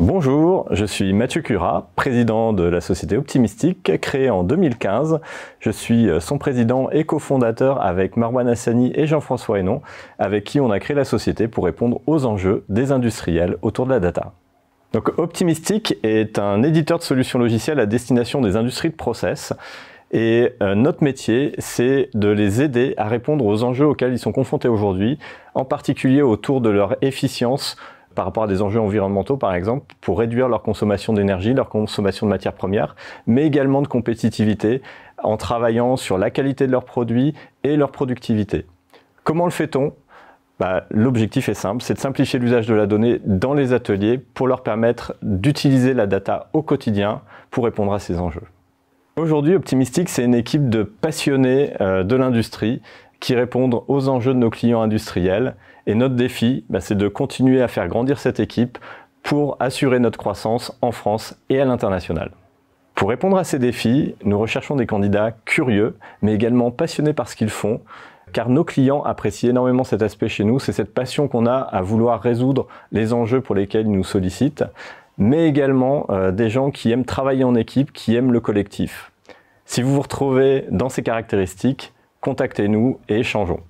Bonjour, je suis Mathieu Curat, président de la société Optimistique, créée en 2015. Je suis son président et cofondateur avec Marwan Hassani et Jean-François Hénon, avec qui on a créé la société pour répondre aux enjeux des industriels autour de la data. Donc Optimistic est un éditeur de solutions logicielles à destination des industries de process. Et euh, notre métier, c'est de les aider à répondre aux enjeux auxquels ils sont confrontés aujourd'hui, en particulier autour de leur efficience, par rapport à des enjeux environnementaux, par exemple, pour réduire leur consommation d'énergie, leur consommation de matières premières, mais également de compétitivité en travaillant sur la qualité de leurs produits et leur productivité. Comment le fait-on? Bah, L'objectif est simple, c'est de simplifier l'usage de la donnée dans les ateliers pour leur permettre d'utiliser la data au quotidien pour répondre à ces enjeux. Aujourd'hui, Optimistic, c'est une équipe de passionnés euh, de l'industrie qui répondent aux enjeux de nos clients industriels. Et notre défi, bah, c'est de continuer à faire grandir cette équipe pour assurer notre croissance en France et à l'international. Pour répondre à ces défis, nous recherchons des candidats curieux, mais également passionnés par ce qu'ils font, car nos clients apprécient énormément cet aspect chez nous, c'est cette passion qu'on a à vouloir résoudre les enjeux pour lesquels ils nous sollicitent, mais également euh, des gens qui aiment travailler en équipe, qui aiment le collectif. Si vous vous retrouvez dans ces caractéristiques, contactez-nous et échangeons.